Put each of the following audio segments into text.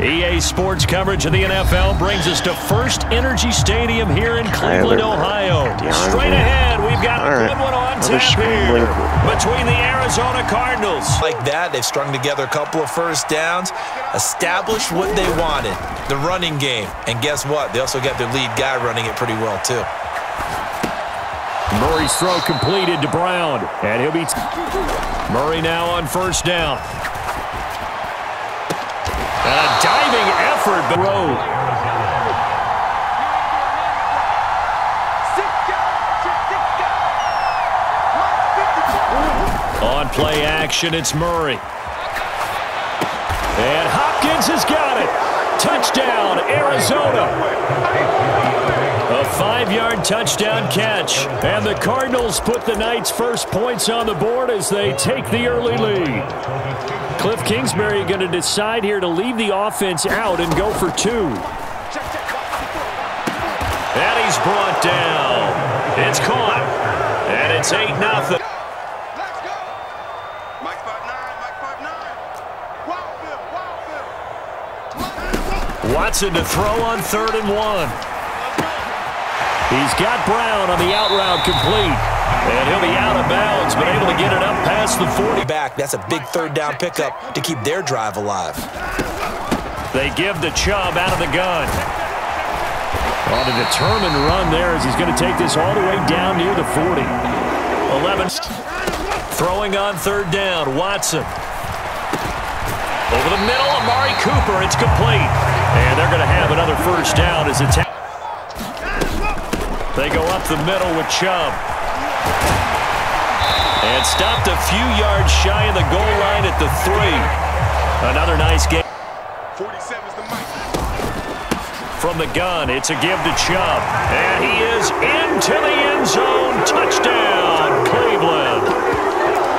EA Sports coverage of the NFL brings us to FirstEnergy Stadium here in Cleveland, Ohio. Straight ahead, we've got a good one on tap here between the Arizona Cardinals. Like that, they've strung together a couple of first downs, established what they wanted, the running game. And guess what? They also got their lead guy running it pretty well, too. Murray's throw completed to Brown, and he'll be... Murray now on first down. A diving effort, but road. On play action, it's Murray. And Hopkins has got it. Touchdown, Arizona. Five-yard touchdown catch. And the Cardinals put the night's first points on the board as they take the early lead. Cliff Kingsbury going to decide here to leave the offense out and go for two. And he's brought down. It's caught. And it's 8-0. Watson to throw on third and one. He's got Brown on the out route complete. And he'll be out of bounds, but able to get it up past the 40. Back, that's a big third down pickup to keep their drive alive. They give the Chubb out of the gun. On a determined run there as he's going to take this all the way down near the 40. 11. Throwing on third down, Watson. Over the middle, Amari Cooper. It's complete. And they're going to have another first down as it's... They go up the middle with Chubb. And stopped a few yards shy of the goal line at the three. Another nice game. From the gun, it's a give to Chubb. And he is into the end zone. Touchdown, Cleveland.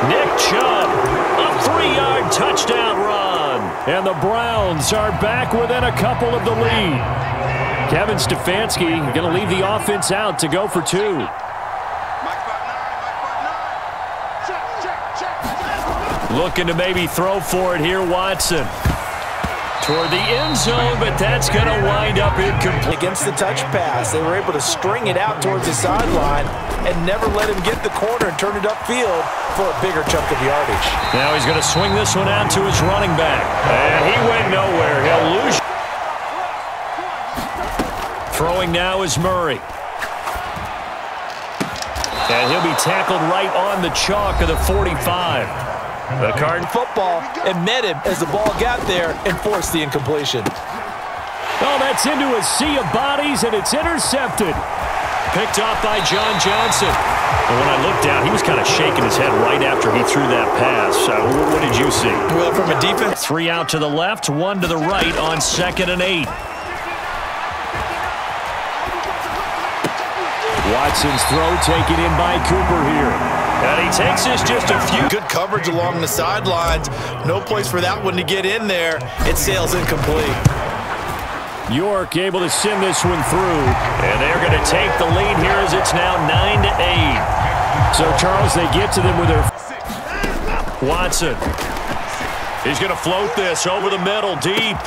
Nick Chubb, a three-yard touchdown run. And the Browns are back within a couple of the lead. Kevin Stefanski going to leave the offense out to go for two. Looking to maybe throw for it here, Watson. Toward the end zone, but that's going to wind up incomplete. Against the touch pass, they were able to string it out towards the sideline and never let him get the corner and turn it upfield for a bigger chunk of yardage. Now he's going to swing this one out to his running back. And he went nowhere. He'll lose. Throwing now is Murray. And he'll be tackled right on the chalk of the 45. The card football and met him as the ball got there and forced the incompletion. Oh, that's into a sea of bodies, and it's intercepted. Picked off by John Johnson. And when I looked down, he was kind of shaking his head right after he threw that pass. Uh, what did you see? Well, from a defense. Three out to the left, one to the right on second and eight. Watson's throw taken in by Cooper here. And he takes this just a few. Good coverage along the sidelines. No place for that one to get in there. It sails incomplete. York able to send this one through. And they're going to take the lead here as it's now 9 to 8. So, Charles, they get to them with their... Watson. He's going to float this over the middle, deep.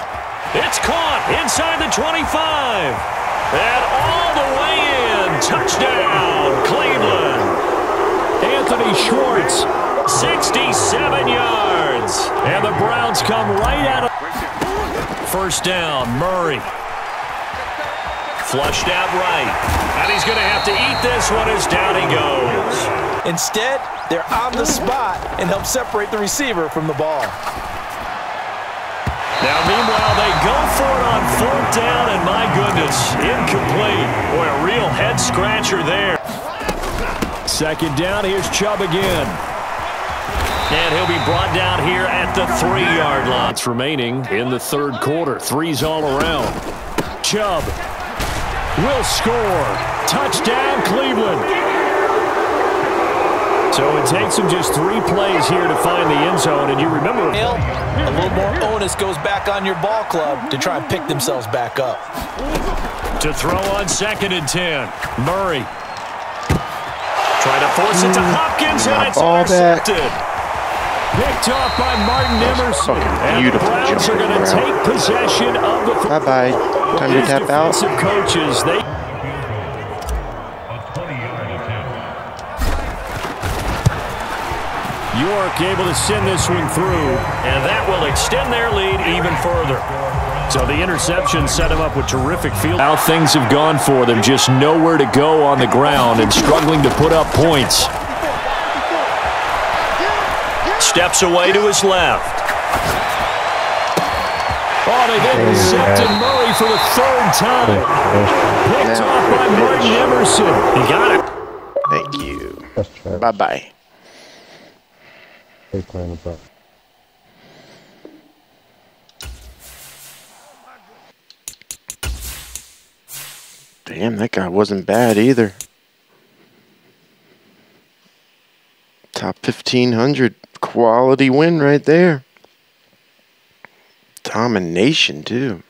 It's caught inside the 25. And all the way in. Touchdown, Cleveland. Anthony Schwartz, 67 yards. And the Browns come right out of first down. Murray. Flushed out right. And he's going to have to eat this one as down he goes. Instead, they're on the spot and help separate the receiver from the ball. Now, meanwhile, they go for it on fourth down, and my goodness, incomplete. Boy, a real head-scratcher there. Second down, here's Chubb again. And he'll be brought down here at the three-yard line. It's remaining in the third quarter. Threes all around. Chubb will score. Touchdown, Cleveland. So it takes him just three plays here to find the end zone. And you remember... A little more onus goes back on your ball club to try and pick themselves back up. To throw on second and 10. Murray Trying to force it to mm. Hopkins, and it's intercepted. Picked off by Martin Emerson. And the Browns are going to take possession of the Bye-bye. Time to tap out. defensive coaches. They York able to send this one through, and that will extend their lead even further. So the interception set him up with terrific field. How things have gone for them, just nowhere to go on the ground and struggling to put up points. Steps away to his left. Oh, they've intercepted Murray for the third time. Picked off by Martin Emerson. He got it. Thank you. Bye-bye. Damn, that guy wasn't bad either. Top 1500 quality win right there. Domination, too.